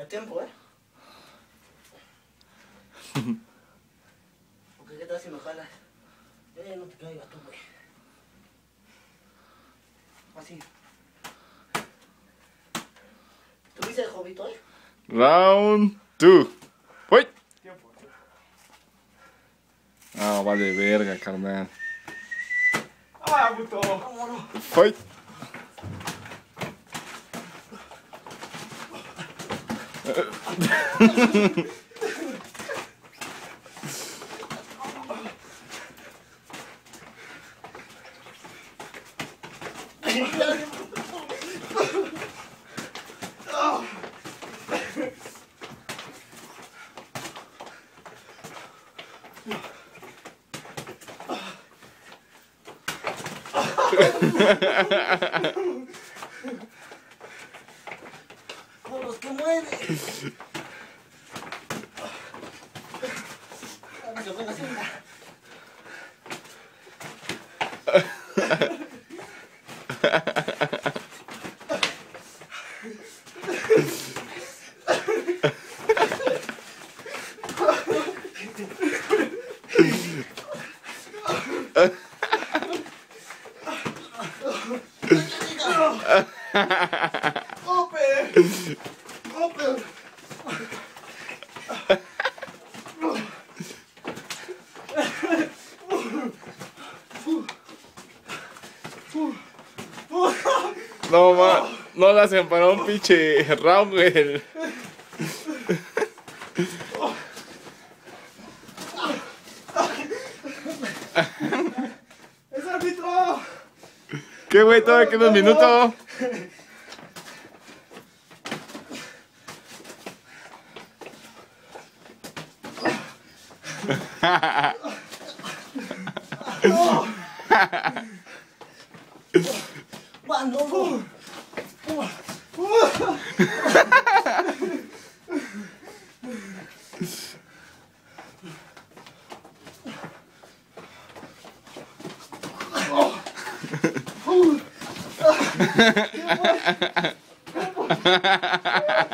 Hay tiempo, ¿eh? Porque qué tal si me jalas. Eh, no te caigas tú, güey. Así. ¿Tuviste el jovito, eh? Round 2. ¡Uy! Tiempo. Ah, vale verga, carnal. ¡Ah, puto! Vámonos. ¡Fight! Ha ha ha ha ha ha! ¡Con los que No, ma, no la hacen para un pinche round, güey. ¡Es árbitro! ¿Qué, güey? Todavía queda un minuto. 안 넘어. Ha ha ha ha ha.